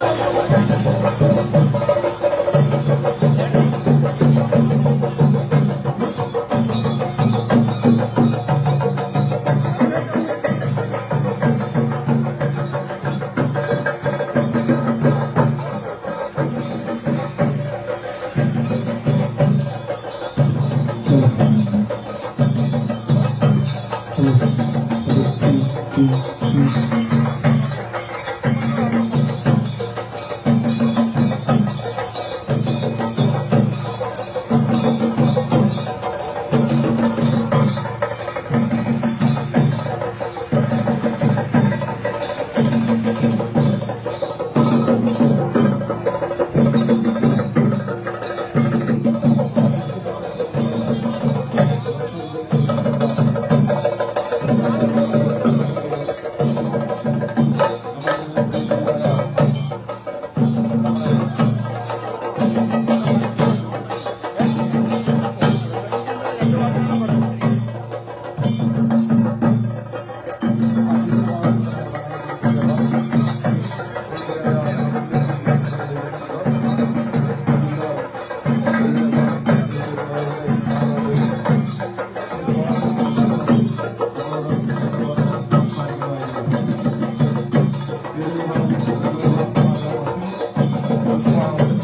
Bye-bye. സ്വീകരണത്തിന്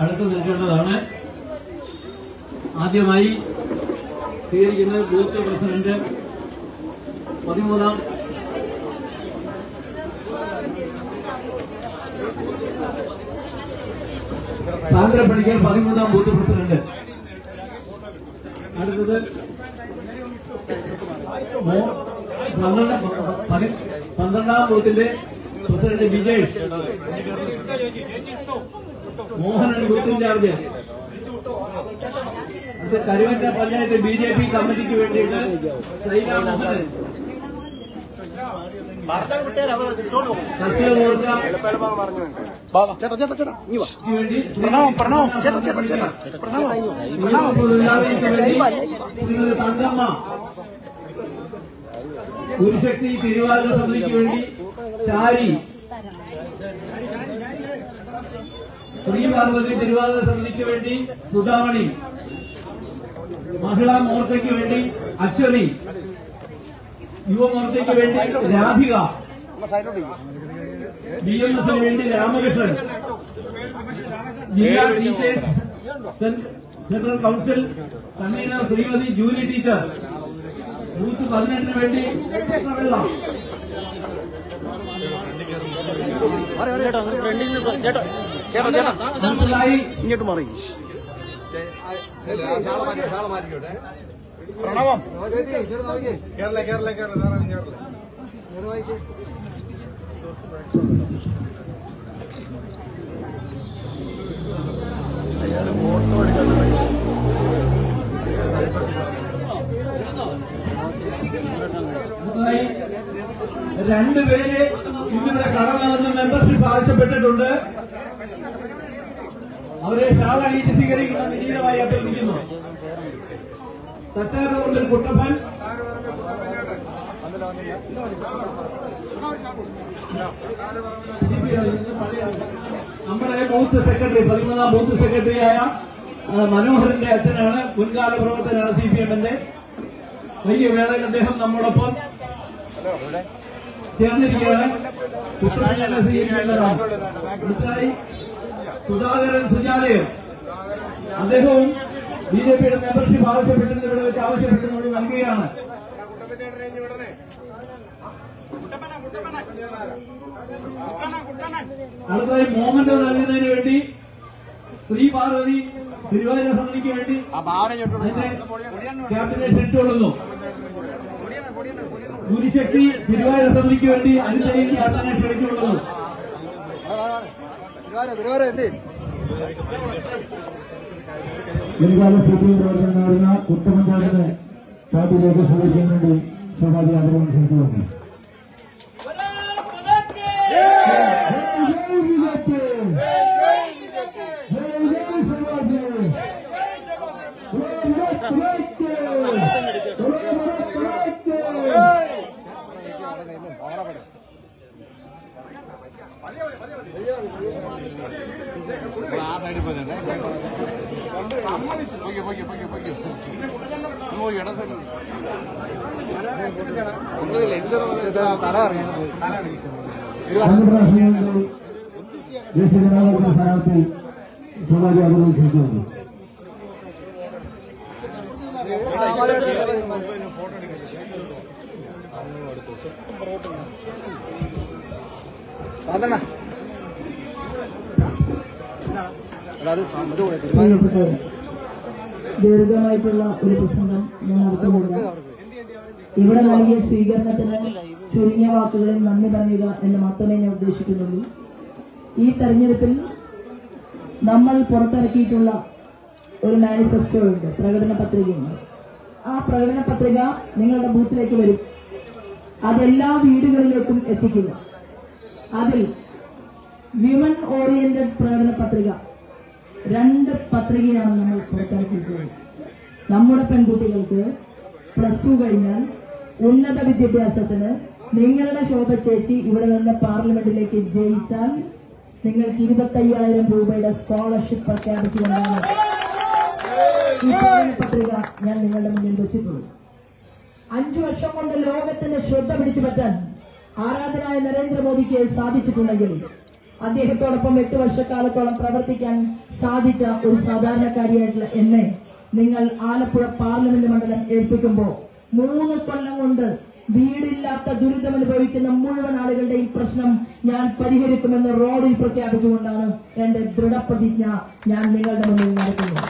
അടുത്ത് നിൽക്കേണ്ടതാണ്. ആദ്യമായി സ്വീകരിക്കുന്നത് ബൂത്ത് പ്രസിഡന്റ് പതിമൂന്നാം സാന്ദ്രപ്പണിക്കൽ പതിമൂന്നാം ബൂത്ത് പ്രസിഡന്റ്. അടുത്തത് പന്ത്രണ്ട് ബൂത്തിന്റെ president Vijesh Mohanan booth incharge അടുത്ത Karuvatta panchayat B J P കമ്മിറ്റിക്ക് വേണ്ടിയിട്ട് സൈന മുഹമ്മദ് ചേട്ടാ ചേട്ടാ ചേട്ടാ നീ വാ. വേണ്ടി പ്രണവം പ്രണവം. ചേട്ടാ ചേട്ടാ ചേട്ടാ വേണ്ടി ശ്രീമതി തങ്കമ്മ. ഗുരുശക്തി തിരുവാതിര സമിതിക്ക് വേണ്ടി ശാരി ശ്രീ പാർവതി തിരുവാതിര സമിതിക്ക് വേണ്ടി സുധാമണി മഹിളാ മോർച്ചയ്ക്ക് വേണ്ടി അശ്വതി യുവമോർച്ചയ്ക്ക് വേണ്ടി രാധിക ബി എം എസിന് വേണ്ടി രാമകൃഷ്ണൻ ജില്ലാ teachers central council convener Shrimati Julie teacher booth പതിനെട്ടിന് വേണ്ടി കൃഷ്ണപിള്ള. ചേട്ടാ. ഇങ്ങോട്ട് മാറി പ്രണവം കേരള കേരള കേരള കേരള രണ്ടുപേര് ഇന്നിവിടെ കടന്നു മെമ്പർഷിപ്പ് ആവശ്യപ്പെട്ടിട്ടുണ്ട്. അവരെ അണിയിച്ച് സ്വീകരിക്കുന്ന വിനീതമായി അഭ്യർത്ഥിക്കുന്നു. തട്ടാറുകൊണ്ടിൽ കുട്ടപ്പൻ. നമ്മുടെ ബൂത്ത് സെക്രട്ടറി പതിമൂന്നാം ബൂത്ത് സെക്രട്ടറിയായ മനോഹരന്റെ അച്ഛനാണ്. മുൻകാല പ്രവർത്തനാണ് സി പി എമ്മിന്റെ. വലിയ വേളയിൽ അദ്ദേഹം നമ്മോടൊപ്പം ചേർന്നിരിക്കുകയാണ്. അടുത്തതായി സുധാകരൻ സുജാലയം അദ്ദേഹവും ബി ജെ പിയുടെ മെമ്പർഷിപ്പ് ആവശ്യപ്പെട്ടിരുന്ന ഇവിടെ വെച്ച് ആവശ്യപ്പെട്ടിരുന്നത് നൽകുകയാണ്. അടുത്തതായി മോമന്റോ നൽകുന്നതിന് വേണ്ടി ശ്രീ പാർവതി തിരുവാതിര സമിതിക്ക് വേണ്ടി അതിന്റെ ക്യാപ്റ്റനെ ക്ഷണിച്ചുകൊള്ളുന്നു ഗുരുശക്തി തിരുവാതിര സമിതിക്ക് വേണ്ടി അനുജയിൽ ക്യാപ്റ്റനെ ക്ഷണിച്ചുകൊള്ളുന്നു ഒരുപാട് സിപിഎം പ്രവർത്തകനായിരുന്ന കുട്ടമഞ്ചാടിനെ പാർട്ടിയിലേക്ക് സ്വീകരിക്കാൻ വേണ്ടി സ്വാഭാവിക ആഗ്രഹം ക്ഷണിച്ചു ആ സൈഡിൽ പോയി പൊയ്ക്കോ പൊയ്ക്കോ പൊയ്ക്കോ പൊയ്ക്കോ പോയി ഇടം സൈഡിൽ ഒന്ന് ലെൻസ് തല അറിയാൻ ദേശീയ ജനാധിപത്യ സ്ഥാനാർത്ഥി സ്വാഭാവിക സാധാരണ ദീർഘമായിട്ടുള്ള ഒരു പ്രസംഗം ഇവിടെ നൽകിയ സ്വീകരണത്തിന് ചുരുങ്ങിയ വാക്കുകളിൽ നന്ദി പറയുക എന്ന് മാത്രമേ ഞാൻ ഉദ്ദേശിക്കുന്നുള്ളൂ. ഈ തെരഞ്ഞെടുപ്പിൽ നമ്മൾ പുറത്തിറക്കിയിട്ടുള്ള ഒരു മാനിഫെസ്റ്റോ ഉണ്ട് പ്രകടന പത്രികയുണ്ട്. ആ പ്രകടന പത്രിക നിങ്ങളുടെ ബൂത്തിലേക്ക് വരും. അതെല്ലാ വീടുകളിലേക്കും എത്തിക്കുക. അതിൽ വിമൻ ഓറിയന്റഡ് പ്രകടന പത്രിക. രണ്ട് പത്രികയാണ് നമ്മൾ പുറത്തിറക്കിയിട്ടുള്ളത് നമ്മുടെ പെൺകുട്ടികൾക്ക് പ്ലസ് ടു കഴിഞ്ഞാൽ ഉന്നത വിദ്യാഭ്യാസത്തിന് നിങ്ങളുടെ ശോഭ ചേച്ചി ഇവിടെ നിന്ന് പാർലമെന്റിലേക്ക് ജയിച്ചാൽ നിങ്ങൾക്ക് ഇരുപത്തയ്യായിരം രൂപയുടെ സ്കോളർഷിപ്പ് പ്രഖ്യാപിച്ചുകൊണ്ടാണ് ഈ പത്രിക ഞാൻ നിങ്ങളുടെ മുന്നിൽ വെച്ചിട്ടുള്ളത്. അഞ്ചു വർഷം കൊണ്ട് ലോകത്തിന്റെ ശ്രദ്ധ പിടിച്ചു പറ്റാൻ ആരാധനായ നരേന്ദ്രമോദിക്ക് സാധിച്ചിട്ടുണ്ടെങ്കിൽ അദ്ദേഹത്തോടൊപ്പം എട്ട് വർഷക്കാലത്തോളം പ്രവർത്തിക്കാൻ സാധിച്ച ഒരു സാധാരണക്കാരിയായിട്ടുള്ള എന്നെ നിങ്ങൾ ആലപ്പുഴ പാർലമെന്റ് മണ്ഡലം ഏൽപ്പിക്കുമ്പോൾ മൂന്ന് കൊല്ലം കൊണ്ട് വീടില്ലാത്ത ദുരിതം അനുഭവിക്കുന്ന മുഴുവൻ ആളുകളുടെയും പ്രശ്നം ഞാൻ പരിഹരിക്കുമെന്ന് റോഡിൽ പ്രഖ്യാപിച്ചുകൊണ്ടാണ് എന്റെ ദൃഢപ്രതിജ്ഞ ഞാൻ നിങ്ങളുടെ മുന്നിൽ നടത്തുന്നത്.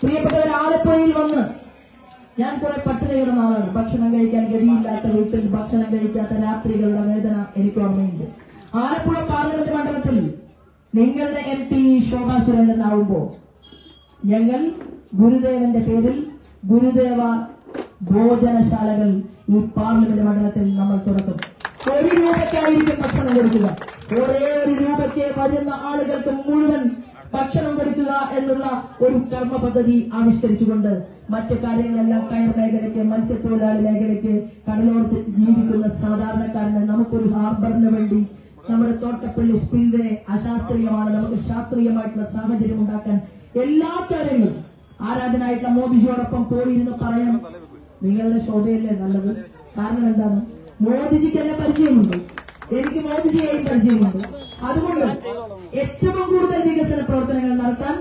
പ്രിയപ്പെട്ടവർ ആലപ്പുഴയിൽ വന്ന് ഞാൻ കുറെ പട്ടിണി നാളാണ് ഭക്ഷണം കഴിക്കാൻ ഗതിയില്ലാത്ത വീട്ടിൽ ഭക്ഷണം കഴിക്കാത്ത രാത്രികളുടെ വേദന എനിക്ക് ഓർമ്മയുണ്ട്. ആലപ്പുഴ പാർലമെന്റ് മണ്ഡലത്തിൽ നിങ്ങളുടെ എം പി ശോഭാ സുരേന്ദ്രൻ ആവുമ്പോ ഞങ്ങൾ ഗുരുദേവന്റെ പേരിൽ ഗുരുദേവ ഭോജനശാലകൾ ഈ പാർലമെന്റ് മണ്ഡലത്തിൽ നമ്മൾ തുറക്കും. ഒരു രൂപയ്ക്കായിരിക്കും ഭക്ഷണം കൊടുക്കുക. ഒരേ ഒരു രൂപയ്ക്ക് വരുന്ന ആളുകൾക്ക് മുഴുവൻ ഭക്ഷണം കൊടുക്കുക എന്നുള്ള ഒരു കർമ്മ പദ്ധതി ആവിഷ്കരിച്ചുകൊണ്ട് മറ്റു കാര്യങ്ങളെല്ലാം കയർ മേഖലയ്ക്ക് മത്സ്യത്തൊഴിലാളി മേഖലയ്ക്ക് കടലോർത്ത് ജീവിക്കുന്ന സാധാരണക്കാരന് നമുക്കൊരു ഹാർബറിന് വേണ്ടി നമ്മുടെ തോട്ടപ്പള്ളി സ്പിൽവേ അശാസ്ത്രീയമാണ്. നമുക്ക് ശാസ്ത്രീയമായിട്ടുള്ള സാഹചര്യം ഉണ്ടാക്കാൻ എല്ലാ കാര്യങ്ങളും ആരാധനായിട്ടുള്ള മോദിജിയോടൊപ്പം പോയിരുന്ന് പറയണം. നിങ്ങളുടെ ശോഭയല്ലേ നല്ലത്? കാരണം എന്താണ്? മോദിജിക്ക് എന്നെ പരിചയമുണ്ട്. എനിക്ക് മോദിജിയെയും പരിചയമുണ്ട്. അതുകൊണ്ട് ഏറ്റവും കൂടുതൽ വികസന പ്രവർത്തനങ്ങൾ നടത്താൻ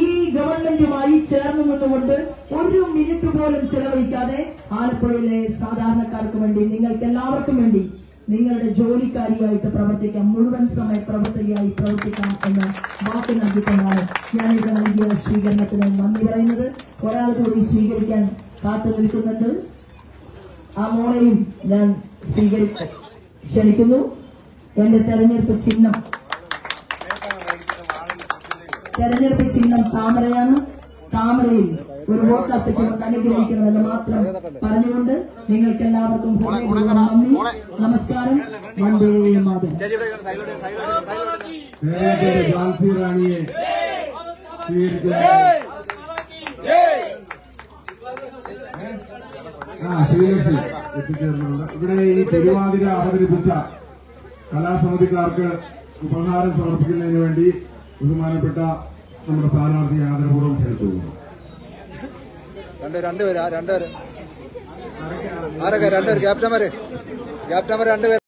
ഈ ഗവൺമെന്റുമായി ചേർന്ന് നിന്നുകൊണ്ട് ഒരു മിനിറ്റ് പോലും ചെലവഴിക്കാതെ ആലപ്പുഴയിലെ സാധാരണക്കാർക്ക് വേണ്ടി നിങ്ങൾക്ക് എല്ലാവർക്കും വേണ്ടി നിങ്ങളുടെ ജോലിക്കാരിയായിട്ട് പ്രവർത്തിക്കാം മുഴുവൻ സമയ പ്രവർത്തകയായി പ്രവർത്തിക്കാം എന്ന് വാക്ക് നൽകിക്കൊണ്ടാണ് ഞാൻ ഇവിടെ നൽകിയ സ്വീകരണത്തിന് നന്ദി പറയുന്നത്. ഒരാൾ കൂടി സ്വീകരിക്കാൻ കാത്തു നിൽക്കുന്നുണ്ട്. ആ മോളെയും ഞാൻ സ്വീകരിച്ചു ക്ഷണിക്കുന്നു. എന്റെ തെരഞ്ഞെടുപ്പ് ചിഹ്നം. തെരഞ്ഞെടുപ്പ് ചിഹ്നം താമരയാണ്. താമരയിൽ ഒരു വോട്ട് അർപ്പിച്ചുകൊണ്ട് അനുഗ്രഹിക്കണമെന്ന് മാത്രം പറഞ്ഞുകൊണ്ട് നിങ്ങൾക്ക് എല്ലാവർക്കും നന്ദി. നമസ്കാരം. വന്ദേ മാതരം. നേരത്തെ ഝാൻസി റാണിയെ ആ ശ്രീലക്ഷ്മി ഇവിടെ ഈ തിരുവാതിര അവതരിപ്പിച്ച കലാസമിതിക്കാർക്ക് ഉപഹാരം സമർപ്പിക്കുന്നതിന് വേണ്ടി ബഹുമാനപ്പെട്ട നമ്മുടെ സ്ഥാനാർത്ഥി ആദരപൂർവം ക്ഷണിച്ചു രണ്ട് രണ്ടുപേര് ആ രണ്ടുപേര്. ആരൊക്കെ? രണ്ടുപേര്. ക്യാപ്റ്റന്മാര്. ക്യാപ്റ്റന്മാര് രണ്ടുപേര്.